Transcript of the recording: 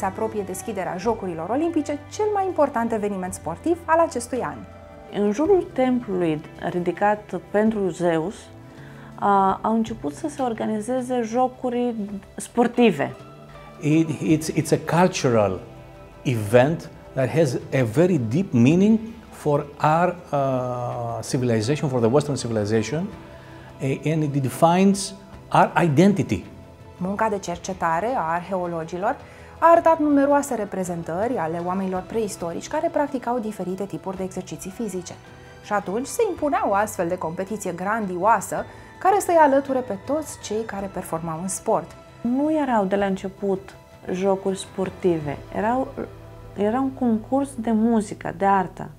Se apropie deschiderea Jocurilor Olimpice, cel mai important eveniment sportiv al acestui an. În jurul templului ridicat pentru Zeus, au început să se organizeze jocuri sportive. It, it's, it's a cultural event that has a very deep meaning for our uh, civilization, for the Western civilization, and it defines our identity. Munca de cercetare a arheologilor a arătat numeroase reprezentări ale oamenilor preistorici care practicau diferite tipuri de exerciții fizice. Și atunci se impunea o astfel de competiție grandioasă care să-i alăture pe toți cei care performau în sport. Nu erau de la început jocuri sportive, erau, era un concurs de muzică, de artă.